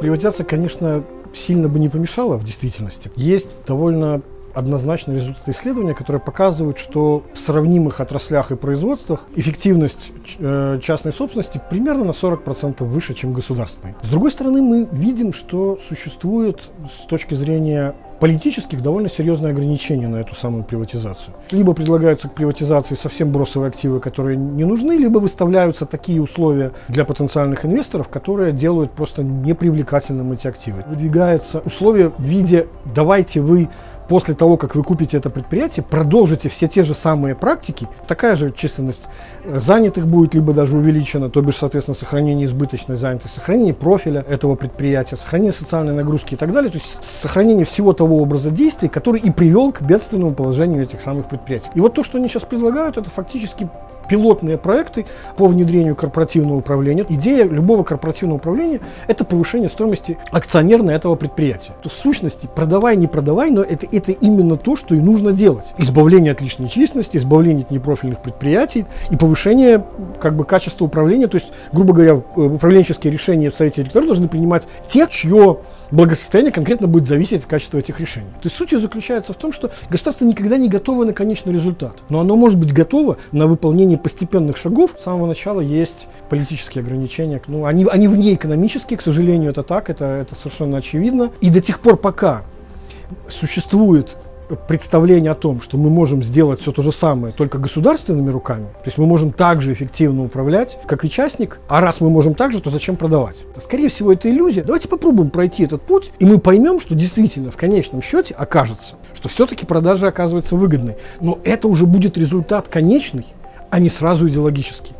Приватизация, конечно, сильно бы не помешала в действительности. Есть довольно однозначно результаты исследования, которые показывают, что в сравнимых отраслях и производствах эффективность э, частной собственности примерно на 40% выше, чем государственной. С другой стороны, мы видим, что существует с точки зрения политических довольно серьезные ограничения на эту самую приватизацию. Либо предлагаются к приватизации совсем бросовые активы, которые не нужны, либо выставляются такие условия для потенциальных инвесторов, которые делают просто непривлекательным эти активы. Выдвигаются условия в виде «давайте вы после того, как вы купите это предприятие, продолжите все те же самые практики, такая же численность э, занятых будет, либо даже увеличена, то бишь, соответственно, сохранение избыточной занятости, сохранение профиля этого предприятия, сохранение социальной нагрузки и так далее, то есть сохранение всего того образа действий, который и привел к бедственному положению этих самых предприятий. И вот то, что они сейчас предлагают, это фактически пилотные проекты по внедрению корпоративного управления. Идея любого корпоративного управления – это повышение стоимости акционерной этого предприятия. То в сущности, продавай, не продавай, но это, это именно то, что и нужно делать. Избавление от лишней численности, избавление от непрофильных предприятий и повышение как бы, качества управления. То есть, грубо говоря, э, управленческие решения в Совете директоров должны принимать те, чье благосостояние конкретно будет зависеть от качества этих решений. То есть суть заключается в том, что государство никогда не готово на конечный результат, но оно может быть готово на выполнение постепенных шагов. С самого начала есть политические ограничения, ну, они, они вне экономические, к сожалению, это так, это, это совершенно очевидно. И до тех пор, пока существует представление о том, что мы можем сделать все то же самое, только государственными руками, то есть мы можем также эффективно управлять, как и частник, а раз мы можем так же, то зачем продавать? Скорее всего, это иллюзия. Давайте попробуем пройти этот путь, и мы поймем, что действительно в конечном счете окажется, что все-таки продажа оказывается выгодной. Но это уже будет результат конечный, а не сразу идеологический.